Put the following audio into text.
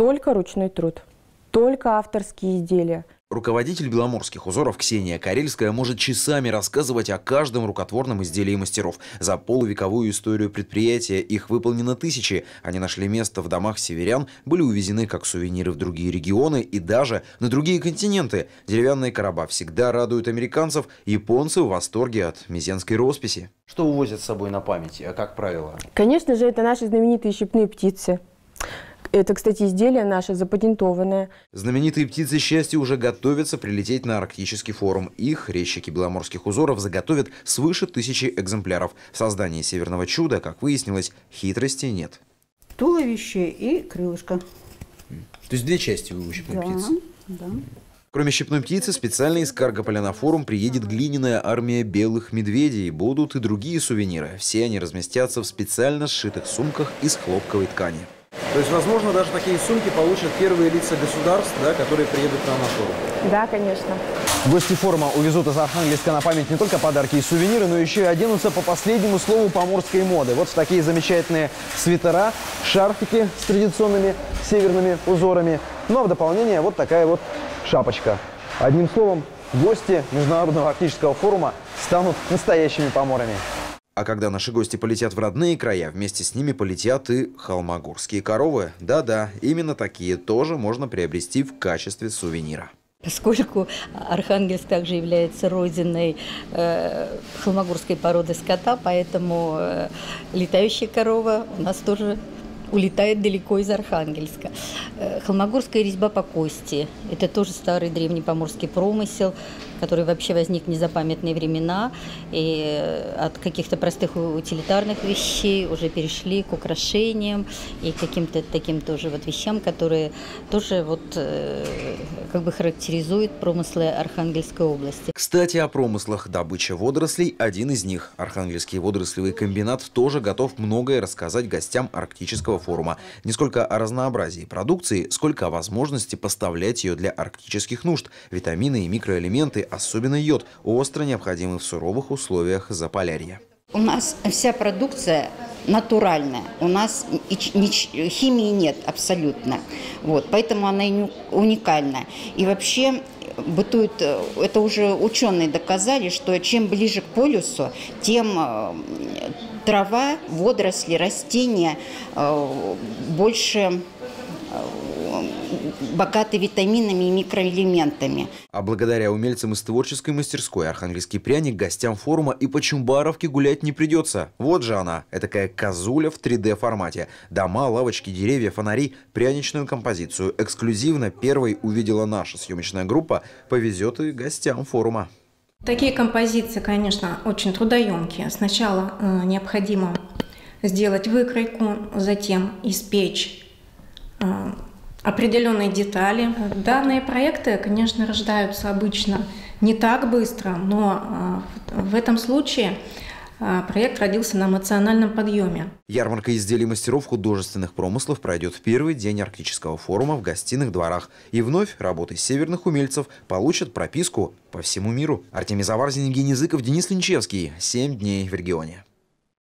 Только ручной труд, только авторские изделия. Руководитель беломорских узоров Ксения Карельская может часами рассказывать о каждом рукотворном изделии мастеров. За полувековую историю предприятия их выполнено тысячи. Они нашли место в домах северян, были увезены как сувениры в другие регионы и даже на другие континенты. Деревянные короба всегда радуют американцев, японцы в восторге от мезенской росписи. Что увозят с собой на память, а как правило? Конечно же, это наши знаменитые щепные птицы. Это, кстати, изделие наше запатентованное. Знаменитые птицы счастья уже готовятся прилететь на Арктический форум. Их резчики беломорских узоров заготовят свыше тысячи экземпляров. В создании северного чуда, как выяснилось, хитрости нет. Туловище и крылышко. То есть две части у щепной Да, птицы. да. Кроме щепной птицы, специально из Каргополя на форум приедет глиняная армия белых медведей. Будут и другие сувениры. Все они разместятся в специально сшитых сумках из хлопковой ткани. То есть, возможно, даже такие сумки получат первые лица государств, да, которые приедут на форум. Да, конечно. Гости форума увезут из Архангельска на память не только подарки и сувениры, но еще и оденутся по последнему слову поморской моды. Вот в такие замечательные свитера, шарфики с традиционными северными узорами. Ну а в дополнение вот такая вот шапочка. Одним словом, гости Международного арктического форума станут настоящими поморами. А когда наши гости полетят в родные края, вместе с ними полетят и холмогорские коровы. Да-да, именно такие тоже можно приобрести в качестве сувенира. Поскольку Архангельск также является родиной э, холмогорской породы скота, поэтому э, летающая корова у нас тоже улетает далеко из Архангельска. Э, холмогорская резьба по кости – это тоже старый древний поморский промысел, который вообще возник в незапамятные времена, и э, от каких-то простых утилитарных вещей уже перешли к украшениям и каким-то таким тоже вот вещам, которые тоже вот э, как бы характеризуют промыслы Архангельской области. Кстати, о промыслах добыча водорослей – один из них. Архангельский водорослевый комбинат тоже готов многое рассказать гостям Арктического форума. Не сколько о разнообразии продукции, сколько о возможности поставлять ее для арктических нужд. Витамины и микроэлементы, особенно йод, остро необходимы в суровых условиях Заполярья. У нас вся продукция натуральная. У нас химии нет абсолютно. Вот, поэтому она уникальна. И вообще бытует, э, это уже ученые доказали, что чем ближе к полюсу, тем э, трава, водоросли, растения э, больше богаты витаминами и микроэлементами. А благодаря умельцам из творческой мастерской «Архангельский пряник» гостям форума и по Чумбаровке гулять не придется. Вот же она, такая козуля в 3D-формате. Дома, лавочки, деревья, фонари, пряничную композицию. Эксклюзивно первой увидела наша съемочная группа, повезет и гостям форума. Такие композиции, конечно, очень трудоемкие. Сначала э, необходимо сделать выкройку, затем испечь э, определенные детали. Данные проекты, конечно, рождаются обычно не так быстро, но э, в этом случае э, проект родился на эмоциональном подъеме. Ярмарка изделий мастеров художественных промыслов пройдет в первый день Арктического форума в гостиных дворах. И вновь работы северных умельцев получат прописку по всему миру. Артемий Заварзин, Евгений Языков, Денис Линчевский. Семь дней в регионе.